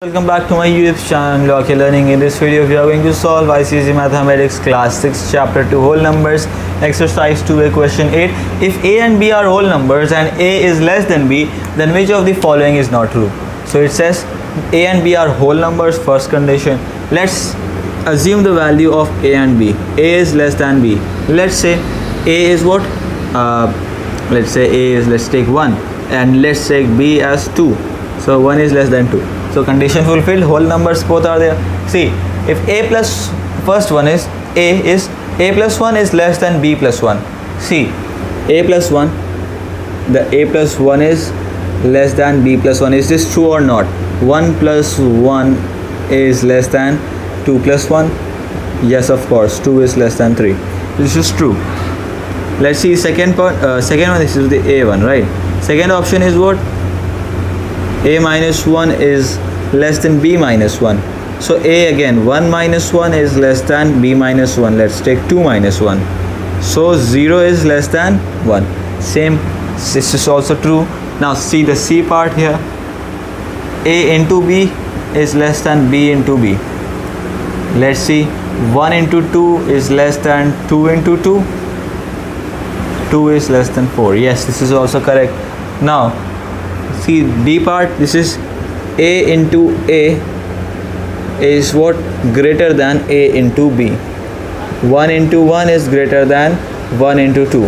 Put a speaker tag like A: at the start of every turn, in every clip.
A: Welcome back to my YouTube channel Locky Learning. In this video we are going to solve ICSE Mathematics class 6 chapter 2 whole numbers exercise 2a question 8. If a and b are whole numbers and a is less than b then which of the following is not true? So it says a and b are whole numbers first condition. Let's assume the value of a and b. a is less than b. Let's say a is what? Uh, let's say a is let's take 1 and let's take b as 2. So 1 is less than 2 so condition fulfilled whole numbers both are there. See if a plus first one is a is a plus 1 is less than b plus 1 see a plus 1 the a plus 1 is less than b plus 1 is this true or not? 1 plus 1 is less than 2 plus 1 yes of course 2 is less than 3 this is true. Let's see second part uh, second one this is the a one right? Second option is what a minus 1 is less than b minus 1 so a again 1 minus 1 is less than b minus 1 let's take 2 minus 1 so 0 is less than 1 same this is also true. Now see the c part here. A into b is less than b into b. Let's see. 1 into 2 is less than 2 into 2 2 is less than 4 yes this is also correct. Now see d part this is a into a is what? Greater than a into b. 1 into 1 is greater than 1 into 2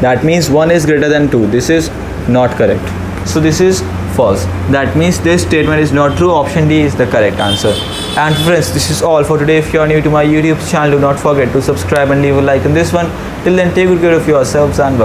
A: that means 1 is greater than 2 this is not correct. So this is false. That means this statement is not true. Option d is the correct answer. And friends this is all for today. If you are new to my youtube channel do not forget to subscribe and leave a like in this one. Till then take good care of yourselves and bye